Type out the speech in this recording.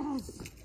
Yes!